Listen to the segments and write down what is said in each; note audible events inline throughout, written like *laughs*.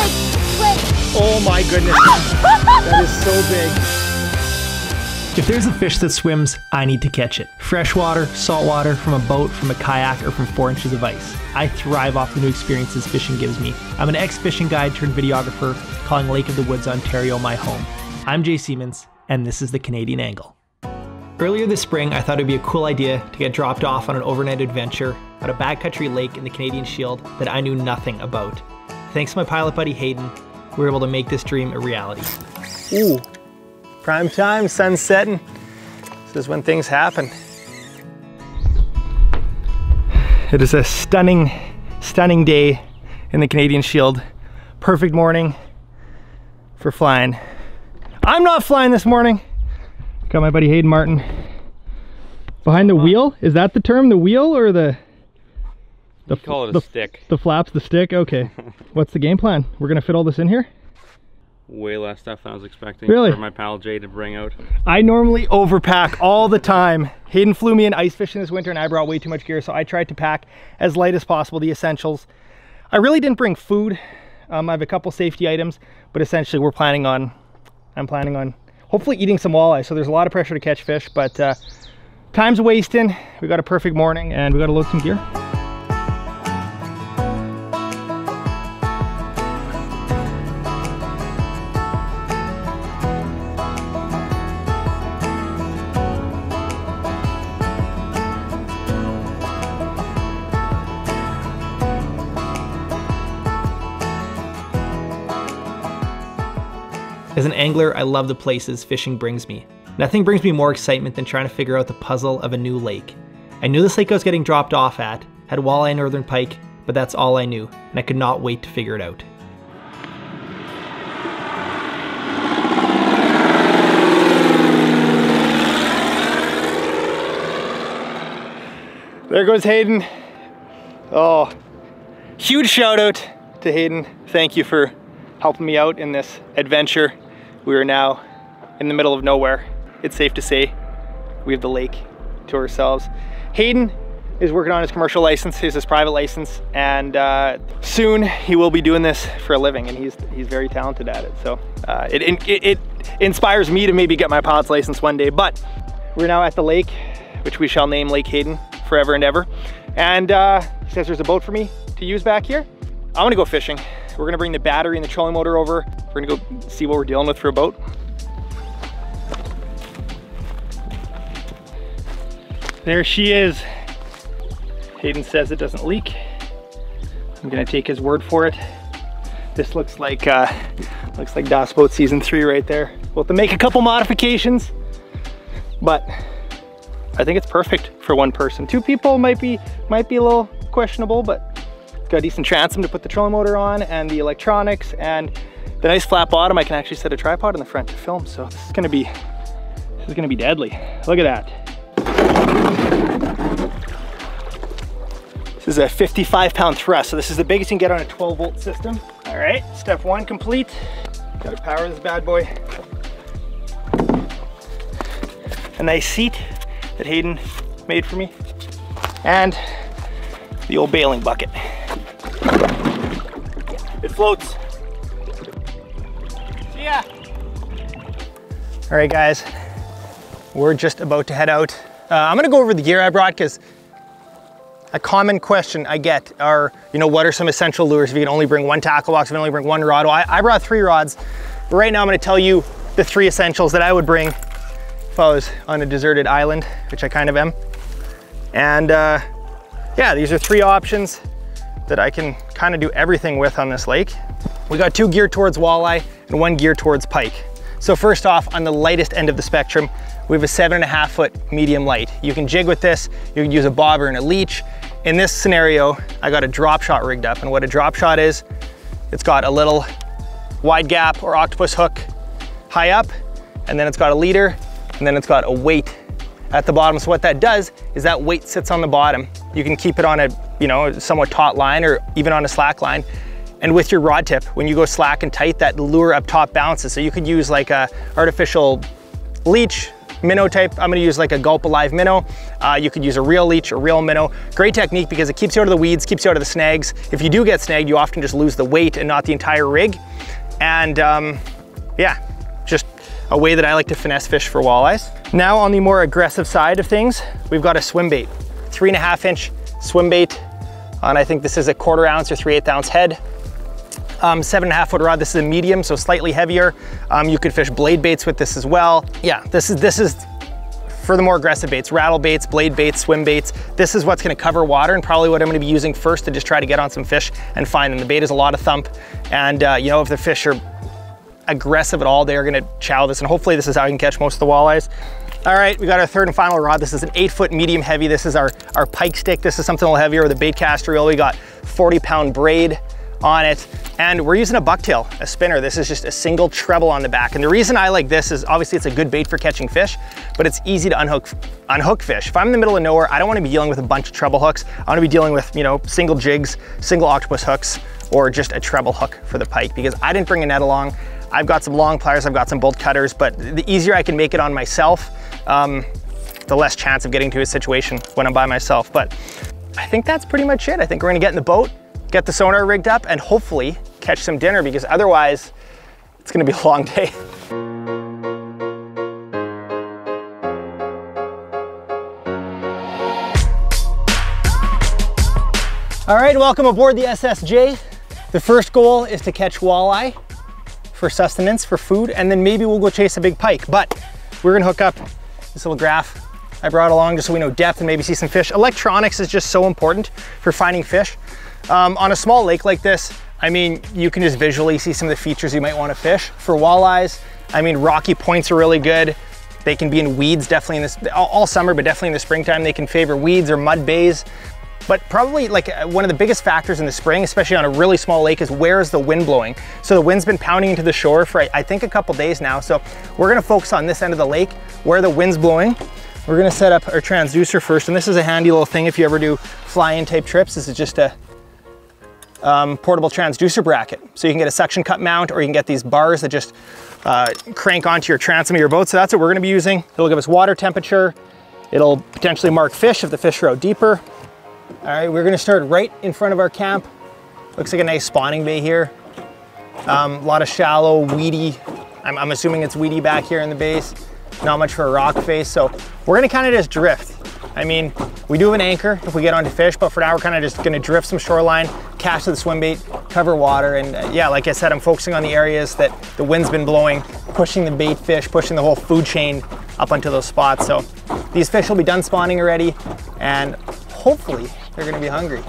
Wait, wait. Oh my goodness. that is so big. If there's a fish that swims, I need to catch it. Freshwater, saltwater, from a boat, from a kayak, or from four inches of ice. I thrive off the new experiences fishing gives me. I'm an ex fishing guide turned videographer, calling Lake of the Woods, Ontario my home. I'm Jay Siemens, and this is the Canadian Angle. Earlier this spring, I thought it'd be a cool idea to get dropped off on an overnight adventure at a backcountry lake in the Canadian Shield that I knew nothing about. Thanks to my pilot buddy Hayden, we were able to make this dream a reality. Ooh, prime time, sun setting. This is when things happen. It is a stunning, stunning day in the Canadian Shield. Perfect morning for flying. I'm not flying this morning. Got my buddy Hayden Martin behind the wheel. Is that the term? The wheel or the the call it a the, stick. The flaps, the stick. Okay. *laughs* What's the game plan? We're gonna fit all this in here. Way less stuff than I was expecting Really? for my pal Jay to bring out. I normally overpack all the time. Hayden flew me in ice fishing this winter and I brought way too much gear, so I tried to pack as light as possible, the essentials. I really didn't bring food. Um, I have a couple safety items, but essentially we're planning on, I'm planning on hopefully eating some walleye. So there's a lot of pressure to catch fish, but uh, time's wasting. We got a perfect morning and we got to load some gear. As an angler, I love the places fishing brings me. Nothing brings me more excitement than trying to figure out the puzzle of a new lake. I knew this lake I was getting dropped off at, had walleye northern pike, but that's all I knew, and I could not wait to figure it out. There goes Hayden. Oh, huge shout out to Hayden. Thank you for helping me out in this adventure. We are now in the middle of nowhere. It's safe to say we have the lake to ourselves. Hayden is working on his commercial license, his, his private license, and uh, soon he will be doing this for a living, and he's he's very talented at it. So uh, it, it, it inspires me to maybe get my pilot's license one day. But we're now at the lake, which we shall name Lake Hayden forever and ever. And uh, he says there's a boat for me to use back here. I'm gonna go fishing. We're gonna bring the battery and the trolling motor over. We're gonna go see what we're dealing with for a boat. There she is. Hayden says it doesn't leak. I'm gonna take his word for it. This looks like uh, looks like DOS Boat Season 3 right there. We'll have to make a couple modifications, but I think it's perfect for one person. Two people might be might be a little questionable, but got a decent transom to put the trolling motor on and the electronics and the nice flat bottom. I can actually set a tripod in the front to film. So this is gonna be this is gonna be deadly. Look at that. This is a 55 pound thrust. So this is the biggest you can get on a 12 volt system. All right, step one complete. Gotta power this bad boy. A nice seat that Hayden made for me. And the old bailing bucket. Floats. See ya. All right, guys, we're just about to head out. Uh, I'm gonna go over the gear I brought because a common question I get are, you know, what are some essential lures if you can only bring one tackle box, if you can only bring one rod? Well, I, I brought three rods, but right now I'm gonna tell you the three essentials that I would bring if I was on a deserted island, which I kind of am. And uh, yeah, these are three options that I can kind of do everything with on this lake. We got two geared towards walleye and one geared towards pike. So first off, on the lightest end of the spectrum, we have a seven and a half foot medium light. You can jig with this, you can use a bobber and a leech. In this scenario, I got a drop shot rigged up and what a drop shot is, it's got a little wide gap or octopus hook high up, and then it's got a leader, and then it's got a weight at the bottom. So what that does is that weight sits on the bottom. You can keep it on a, you know, somewhat taut line or even on a slack line. And with your rod tip, when you go slack and tight, that lure up top bounces. So you could use like a artificial leech, minnow type, I'm gonna use like a gulp alive minnow. Uh, you could use a real leech or real minnow. Great technique because it keeps you out of the weeds, keeps you out of the snags. If you do get snagged, you often just lose the weight and not the entire rig. And um, yeah, a way that I like to finesse fish for walleyes. Now on the more aggressive side of things, we've got a swim bait. Three and a half inch swim bait. And I think this is a quarter ounce or three eighth ounce head. Um, seven and a half foot rod. This is a medium, so slightly heavier. Um, you could fish blade baits with this as well. Yeah, this is this is for the more aggressive baits, rattle baits, blade baits, swim baits. This is what's gonna cover water and probably what I'm gonna be using first to just try to get on some fish and find them. The bait is a lot of thump. And uh, you know, if the fish are aggressive at all, they're gonna chow this. And hopefully this is how I can catch most of the walleyes. All right, we got our third and final rod. This is an eight foot medium heavy. This is our, our pike stick. This is something a little heavier with a bait caster reel. We got 40 pound braid on it. And we're using a bucktail, a spinner. This is just a single treble on the back. And the reason I like this is obviously it's a good bait for catching fish, but it's easy to unhook, unhook fish. If I'm in the middle of nowhere, I don't wanna be dealing with a bunch of treble hooks. I wanna be dealing with, you know, single jigs, single octopus hooks, or just a treble hook for the pike because I didn't bring a net along. I've got some long pliers, I've got some bolt cutters, but the easier I can make it on myself, um, the less chance of getting to a situation when I'm by myself. But I think that's pretty much it. I think we're gonna get in the boat, get the sonar rigged up, and hopefully catch some dinner because otherwise it's gonna be a long day. *laughs* All right, welcome aboard the SSJ. The first goal is to catch walleye for sustenance, for food, and then maybe we'll go chase a big pike. But we're gonna hook up this little graph I brought along just so we know depth and maybe see some fish. Electronics is just so important for finding fish. Um, on a small lake like this, I mean, you can just visually see some of the features you might want to fish. For walleyes, I mean, rocky points are really good. They can be in weeds definitely in this, all, all summer, but definitely in the springtime, they can favor weeds or mud bays. But probably like uh, one of the biggest factors in the spring, especially on a really small lake, is where is the wind blowing? So the wind's been pounding into the shore for I think a couple days now. So we're gonna focus on this end of the lake, where the wind's blowing. We're gonna set up our transducer first, and this is a handy little thing if you ever do fly-in type trips. This is just a um, portable transducer bracket. So you can get a suction cup mount or you can get these bars that just uh, crank onto your transom of your boat. So that's what we're gonna be using. It'll give us water temperature. It'll potentially mark fish if the fish are out deeper. All right, we're gonna start right in front of our camp. Looks like a nice spawning bay here. Um, a lot of shallow, weedy, I'm, I'm assuming it's weedy back here in the base. Not much for a rock face. So we're gonna kind of just drift. I mean, we do have an anchor if we get onto fish, but for now we're kind of just gonna drift some shoreline, cast to the swim bait, cover water. And uh, yeah, like I said, I'm focusing on the areas that the wind's been blowing, pushing the bait fish, pushing the whole food chain up onto those spots. So these fish will be done spawning already and hopefully they're gonna be hungry.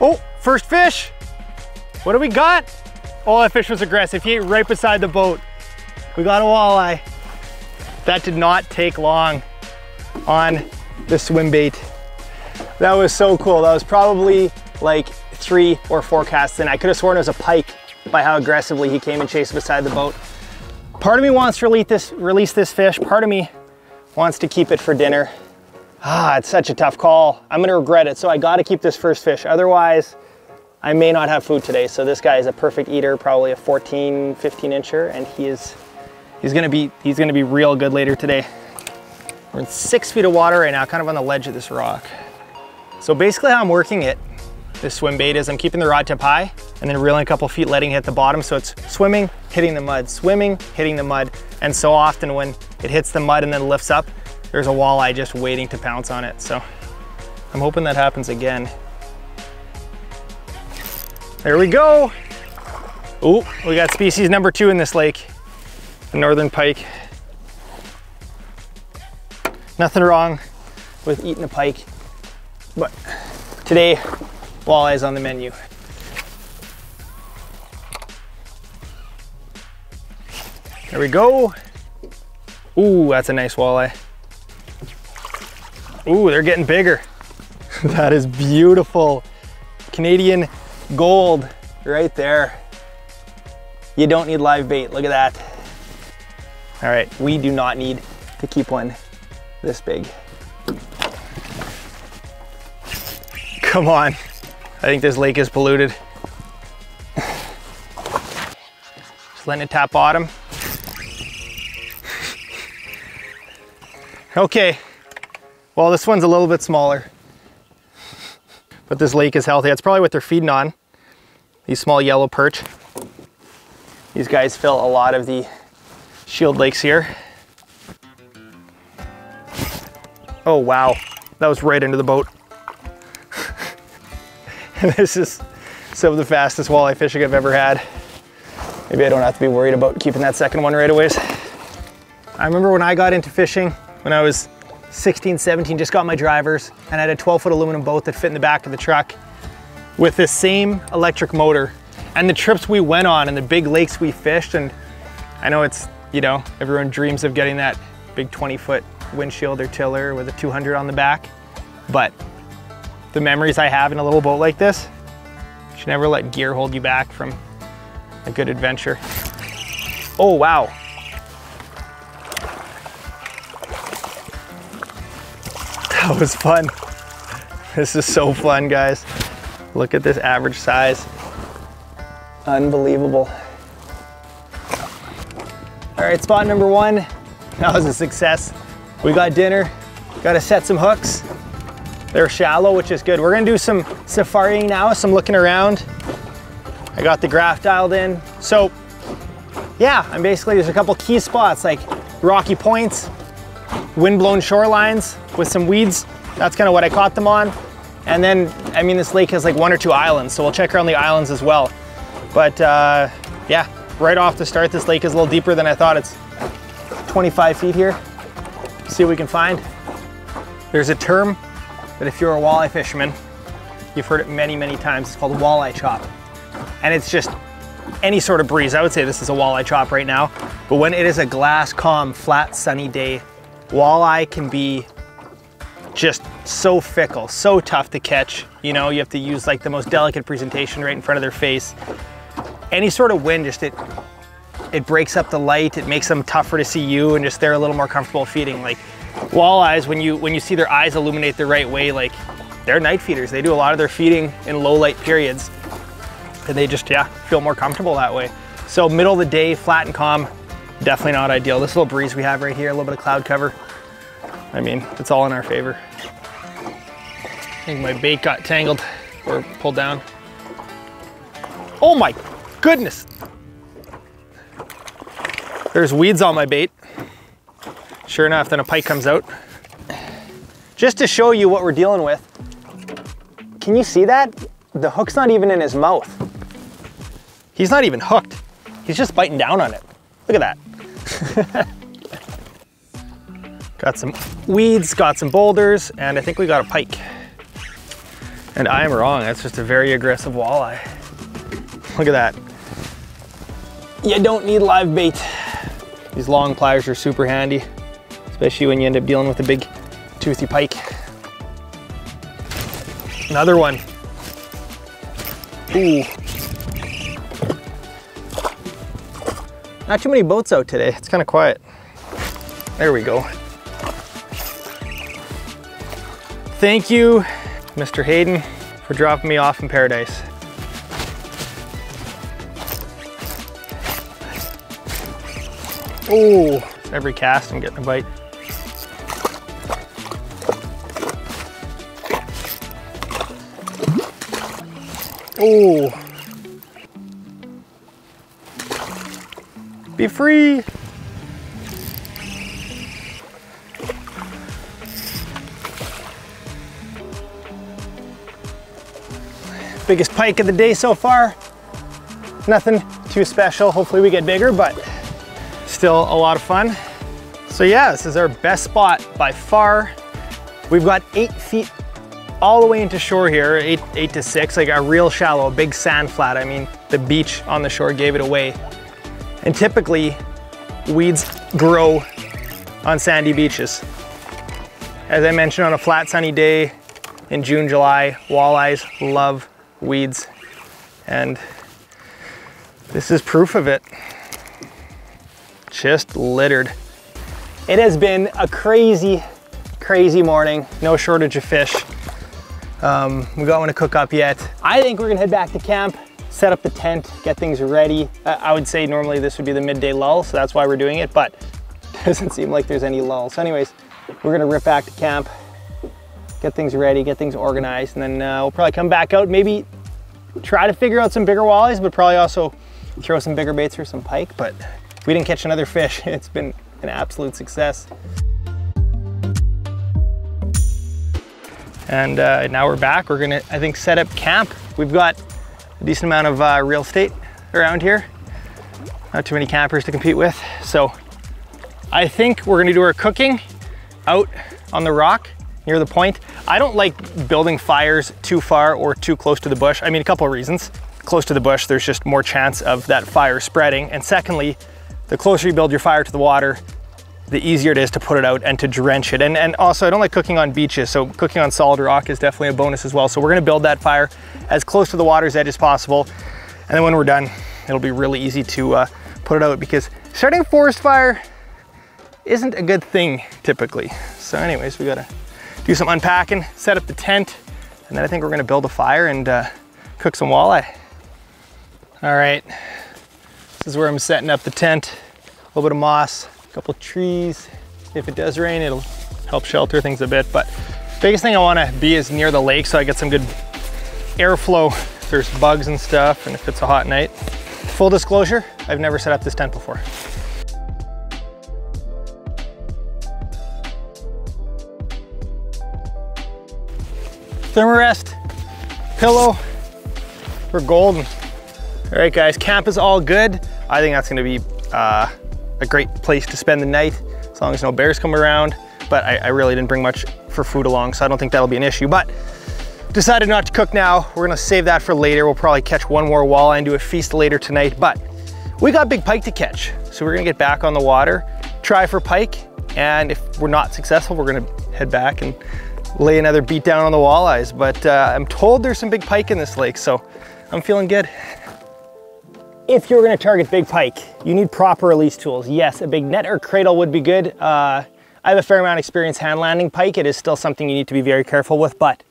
Oh, first fish. What do we got? Oh, that fish was aggressive. He ate right beside the boat. We got a walleye. That did not take long on the swim bait. That was so cool. That was probably like three or four casts in. I could have sworn it was a pike by how aggressively he came and chased beside the boat. Part of me wants to release this, release this fish. Part of me wants to keep it for dinner. Ah, it's such a tough call. I'm gonna regret it. So I gotta keep this first fish. Otherwise, I may not have food today. So this guy is a perfect eater, probably a 14, 15 incher, and he is He's gonna be, he's gonna be real good later today. We're in six feet of water right now, kind of on the ledge of this rock. So basically how I'm working it, this swim bait is I'm keeping the rod tip high and then reeling a couple feet, letting it hit the bottom. So it's swimming, hitting the mud, swimming, hitting the mud. And so often when it hits the mud and then lifts up, there's a walleye just waiting to pounce on it. So I'm hoping that happens again. There we go. Oh, we got species number two in this lake the northern pike. Nothing wrong with eating a pike, but today, walleyes on the menu. There we go. Ooh, that's a nice walleye. Ooh, they're getting bigger. *laughs* that is beautiful. Canadian gold right there. You don't need live bait, look at that. All right, we do not need to keep one this big. Come on. I think this lake is polluted. Just letting it tap bottom. Okay, well this one's a little bit smaller, but this lake is healthy. That's probably what they're feeding on, these small yellow perch. These guys fill a lot of the shield lakes here. Oh wow, that was right into the boat. *laughs* this is some of the fastest walleye fishing I've ever had. Maybe I don't have to be worried about keeping that second one right away. I remember when I got into fishing, when I was 16, 17, just got my drivers, and I had a 12 foot aluminum boat that fit in the back of the truck with this same electric motor. And the trips we went on and the big lakes we fished, and I know it's, you know, everyone dreams of getting that big 20 foot windshield or tiller with a 200 on the back. But the memories I have in a little boat like this, you should never let gear hold you back from a good adventure. Oh, wow. *laughs* That was fun. This is so fun, guys. Look at this average size. Unbelievable. All right, spot number one. That was a success. We got dinner, got to set some hooks. They're shallow, which is good. We're gonna do some safaring now, some looking around. I got the graph dialed in. So yeah, I'm basically, there's a couple key spots like rocky points, wind-blown shorelines with some weeds. That's kind of what I caught them on. And then, I mean, this lake has like one or two islands, so we'll check around the islands as well. But uh, yeah, right off the start, this lake is a little deeper than I thought. It's 25 feet here. See what we can find. There's a term that if you're a walleye fisherman, you've heard it many, many times. It's called walleye chop. And it's just any sort of breeze. I would say this is a walleye chop right now. But when it is a glass, calm, flat, sunny day, walleye can be just so fickle, so tough to catch. You know, you have to use like the most delicate presentation right in front of their face. Any sort of wind, just it, it breaks up the light, it makes them tougher to see you and just they're a little more comfortable feeding. Like walleyes, when you, when you see their eyes illuminate the right way, like they're night feeders. They do a lot of their feeding in low light periods and they just, yeah, feel more comfortable that way. So middle of the day, flat and calm, definitely not ideal. This little breeze we have right here, a little bit of cloud cover. I mean, it's all in our favor. I think my bait got tangled or pulled down. Oh my goodness. There's weeds on my bait. Sure enough, then a pike comes out. Just to show you what we're dealing with, can you see that? The hook's not even in his mouth. He's not even hooked. He's just biting down on it. Look at that. *laughs* got some weeds, got some boulders, and I think we got a pike. And I am wrong, that's just a very aggressive walleye. Look at that. You don't need live bait. These long pliers are super handy, especially when you end up dealing with a big toothy pike. Another one. Ooh, Not too many boats out today. It's kind of quiet. There we go. Thank you, Mr. Hayden, for dropping me off in paradise. Oh, every cast I'm getting a bite. Oh, Be free! Biggest pike of the day so far. Nothing too special. Hopefully we get bigger, but still a lot of fun. So yeah, this is our best spot by far. We've got eight feet all the way into shore here, eight, eight to six, like a real shallow, big sand flat. I mean, the beach on the shore gave it away. And typically, weeds grow on sandy beaches. As I mentioned, on a flat sunny day in June, July, walleyes love weeds. And this is proof of it. Just littered. It has been a crazy, crazy morning. No shortage of fish. Um, we got one to cook up yet. I think we're gonna head back to camp set up the tent, get things ready. Uh, I would say normally this would be the midday lull, so that's why we're doing it, but *laughs* doesn't seem like there's any lull. So anyways, we're gonna rip back to camp, get things ready, get things organized, and then uh, we'll probably come back out, maybe try to figure out some bigger walleyes, but probably also throw some bigger baits for some pike. But we didn't catch another fish, *laughs* it's been an absolute success. And uh, now we're back. We're gonna, I think, set up camp. We've got a decent amount of uh, real estate around here. Not too many campers to compete with. So I think we're gonna do our cooking out on the rock near the point. I don't like building fires too far or too close to the bush. I mean, a couple of reasons. Close to the bush, there's just more chance of that fire spreading. And secondly, the closer you build your fire to the water, the easier it is to put it out and to drench it. And, and also I don't like cooking on beaches, so cooking on solid rock is definitely a bonus as well. So we're gonna build that fire as close to the water's edge as possible. And then when we're done, it'll be really easy to uh, put it out because starting a forest fire isn't a good thing typically. So anyways, we gotta do some unpacking, set up the tent, and then I think we're gonna build a fire and uh, cook some walleye. All right, this is where I'm setting up the tent. A little bit of moss, a couple trees. If it does rain, it'll help shelter things a bit. But biggest thing I wanna be is near the lake so I get some good airflow. If there's bugs and stuff, and if it's a hot night. Full disclosure, I've never set up this tent before. Thermarest, pillow, we're golden. All right guys, camp is all good. I think that's gonna be uh, a great place to spend the night as long as no bears come around. But I, I really didn't bring much for food along, so I don't think that'll be an issue. But decided not to cook now. We're gonna save that for later. We'll probably catch one more walleye and do a feast later tonight. But we got big pike to catch. So we're gonna get back on the water, try for pike. And if we're not successful, we're gonna head back and lay another beat down on the walleyes. But uh, I'm told there's some big pike in this lake, so I'm feeling good. If you're gonna target big pike, you need proper release tools. Yes, a big net or cradle would be good. Uh, I have a fair amount of experience hand landing pike. It is still something you need to be very careful with, but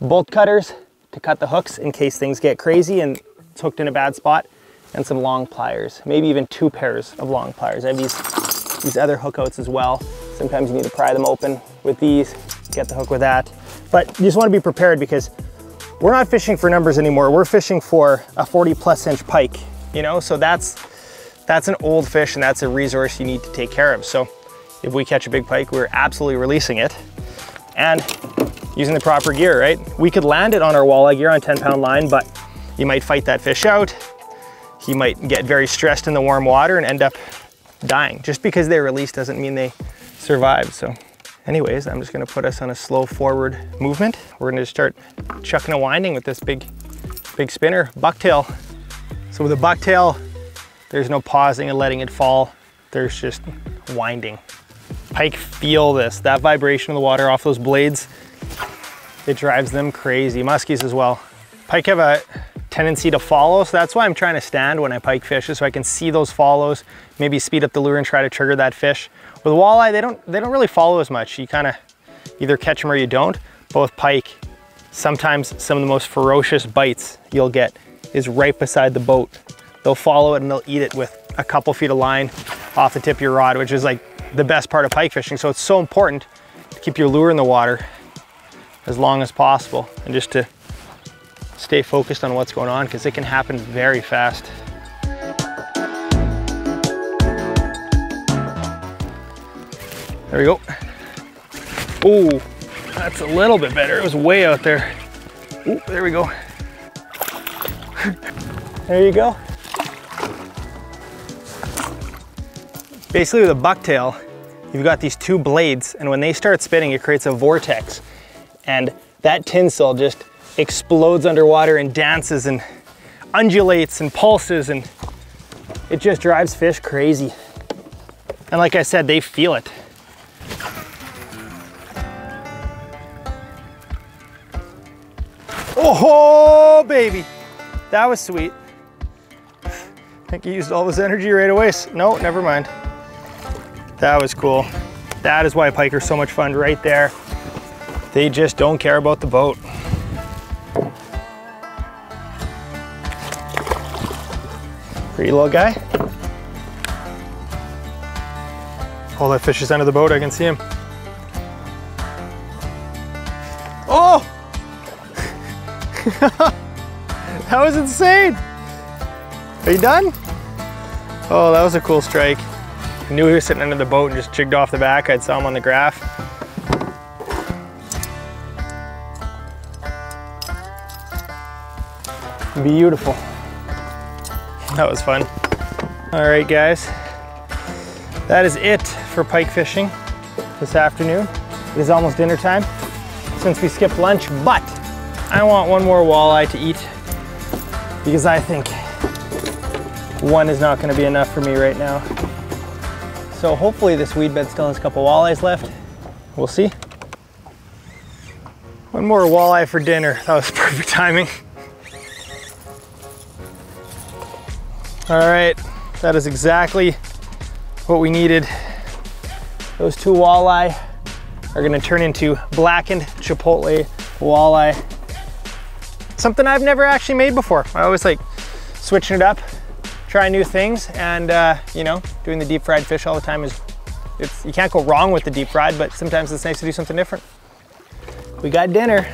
bolt cutters to cut the hooks in case things get crazy and it's hooked in a bad spot, and some long pliers, maybe even two pairs of long pliers. I have these, these other hookouts as well. Sometimes you need to pry them open with these, get the hook with that. But you just wanna be prepared because we're not fishing for numbers anymore. We're fishing for a 40 plus inch pike, you know? So that's, that's an old fish and that's a resource you need to take care of. So if we catch a big pike, we're absolutely releasing it and using the proper gear, right? We could land it on our walleye gear on 10 pound line, but you might fight that fish out. He might get very stressed in the warm water and end up dying. Just because they release doesn't mean they survive. So anyways, I'm just gonna put us on a slow forward movement. We're gonna start chucking a winding with this big, big spinner, bucktail. So with a bucktail, there's no pausing and letting it fall. There's just winding. Pike feel this, that vibration of the water off those blades, it drives them crazy. Muskies as well. Pike have a tendency to follow, so that's why I'm trying to stand when I pike fish, so I can see those follows, maybe speed up the lure and try to trigger that fish. With walleye, they don't, they don't really follow as much. You kind of either catch them or you don't. Both pike, sometimes some of the most ferocious bites you'll get is right beside the boat. They'll follow it and they'll eat it with a couple feet of line off the tip of your rod, which is like the best part of pike fishing. So it's so important to keep your lure in the water as long as possible and just to stay focused on what's going on because it can happen very fast. There we go. Oh, that's a little bit better. It was way out there. Ooh, there we go. There you go. Basically with a bucktail, you've got these two blades and when they start spinning, it creates a vortex. And that tinsel just explodes underwater and dances and undulates and pulses and it just drives fish crazy. And like I said, they feel it. Oh, baby. That was sweet. I think he used all his energy right away. No, never mind. That was cool. That is why pike are so much fun right there. They just don't care about the boat. Pretty little guy. All that fish is under the boat, I can see him. Oh! *laughs* that was insane. Are you done? Oh, that was a cool strike. I knew he was sitting under the boat and just jigged off the back. I saw him on the graph. Beautiful. That was fun. All right, guys. That is it for pike fishing this afternoon. It is almost dinner time since we skipped lunch, but I want one more walleye to eat because I think one is not gonna be enough for me right now. So hopefully this weed bed still has a couple walleyes left. We'll see. One more walleye for dinner. That was *laughs* perfect timing. All right, that is exactly what we needed. Those two walleye are gonna turn into blackened chipotle walleye. Something I've never actually made before. I always like switching it up, trying new things, and uh, you know, doing the deep fried fish all the time is, you can't go wrong with the deep fried, but sometimes it's nice to do something different. We got dinner.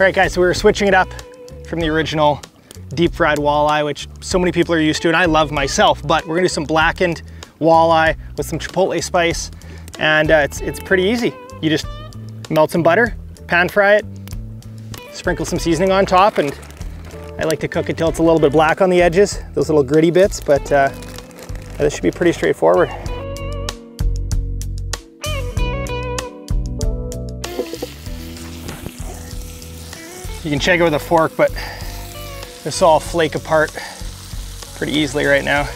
All right guys, so we were switching it up from the original deep fried walleye, which so many people are used to and I love myself, but we're gonna do some blackened walleye with some chipotle spice and uh, it's, it's pretty easy. You just melt some butter, pan fry it, sprinkle some seasoning on top and I like to cook it till it's a little bit black on the edges, those little gritty bits, but uh, this should be pretty straightforward. You can check it with a fork, but this all flake apart pretty easily right now.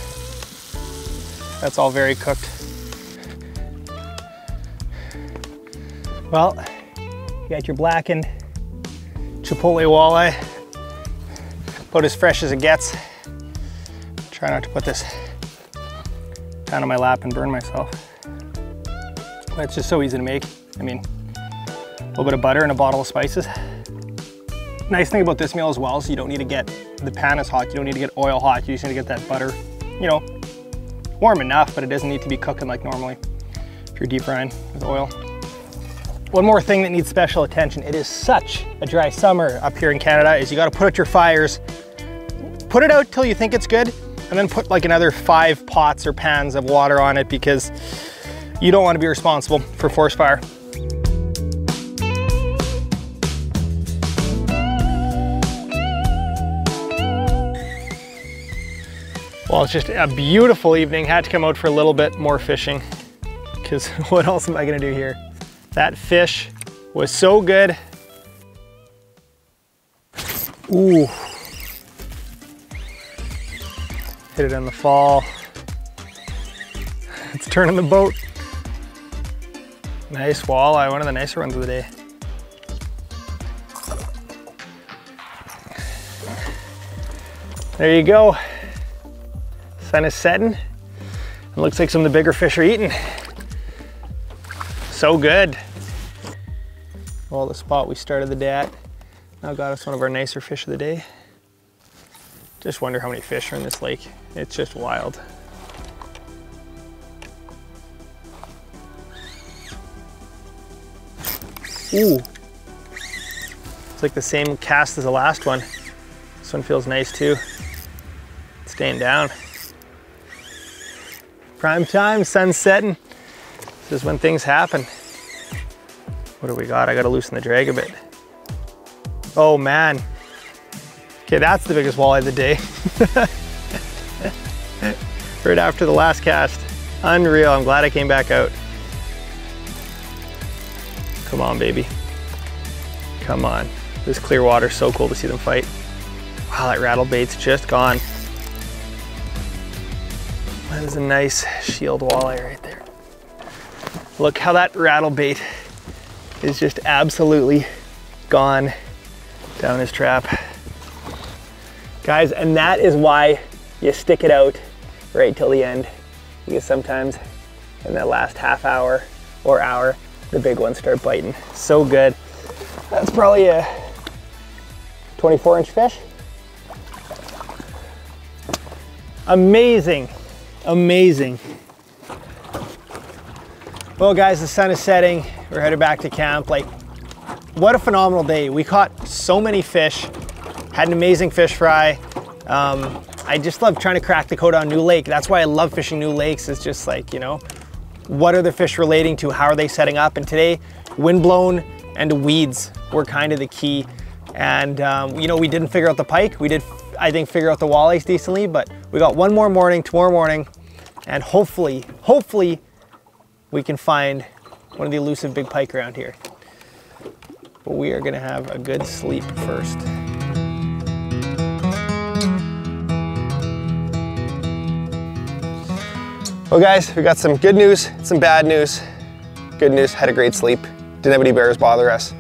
That's all very cooked. Well, you got your blackened chipotle walleye, about as fresh as it gets. Try not to put this down on my lap and burn myself. But it's just so easy to make. I mean, a little bit of butter and a bottle of spices. Nice thing about this meal as well is you don't need to get, the pan is hot, you don't need to get oil hot, you just need to get that butter, you know, warm enough, but it doesn't need to be cooking like normally if you're deep frying with oil. One more thing that needs special attention, it is such a dry summer up here in Canada, is you gotta put out your fires, put it out till you think it's good, and then put like another five pots or pans of water on it because you don't wanna be responsible for forest fire. Well, it's just a beautiful evening. Had to come out for a little bit more fishing because *laughs* what else am I gonna do here? That fish was so good. Ooh. Hit it in the fall. *laughs* It's turning the boat. Nice walleye, one of the nicer ones of the day. There you go sun is setting. It looks like some of the bigger fish are eating. So good. Well, the spot we started the day at now got us one of our nicer fish of the day. Just wonder how many fish are in this lake. It's just wild. Ooh. It's like the same cast as the last one. This one feels nice too. staying down. Prime time, sun setting. This is when things happen. What do we got? I gotta loosen the drag a bit. Oh man. Okay, that's the biggest walleye of the day. *laughs* right after the last cast. Unreal, I'm glad I came back out. Come on, baby. Come on. This clear water, so cool to see them fight. Wow, that rattle bait's just gone. That is a nice shield walleye right there. Look how that rattle bait is just absolutely gone down his trap. Guys, and that is why you stick it out right till the end. Because sometimes in that last half hour or hour, the big ones start biting. So good. That's probably a 24 inch fish. Amazing, amazing. Well guys, the sun is setting. We're headed back to camp. Like, what a phenomenal day. We caught so many fish, had an amazing fish fry. Um, I just love trying to crack the code on new lake. That's why I love fishing new lakes. It's just like, you know, what are the fish relating to? How are they setting up? And today, windblown and weeds were kind of the key. And, um, you know, we didn't figure out the pike. We did, I think, figure out the walleyes decently, but we got one more morning, tomorrow morning, and hopefully, hopefully, we can find one of the elusive big pike around here. But we are gonna have a good sleep first. Well guys, we got some good news, some bad news. Good news, had a great sleep. Didn't have any bears bother us.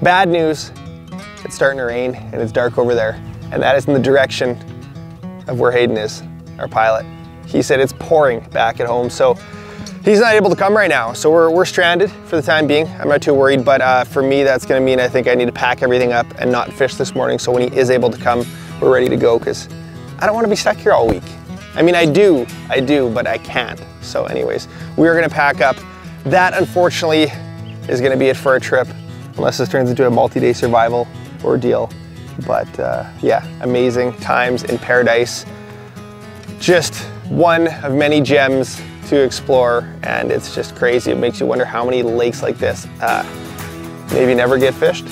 Bad news, it's starting to rain and it's dark over there. And that is in the direction of where Hayden is, our pilot. He said it's pouring back at home. So he's not able to come right now. So we're, we're stranded for the time being. I'm not too worried, but uh, for me, that's gonna mean I think I need to pack everything up and not fish this morning. So when he is able to come, we're ready to go because I don't wanna be stuck here all week. I mean, I do, I do, but I can't. So anyways, we're gonna pack up. That unfortunately is gonna be it for our trip, unless this turns into a multi-day survival ordeal. But uh, yeah, amazing times in paradise. Just one of many gems to explore and it's just crazy. It makes you wonder how many lakes like this uh, maybe never get fished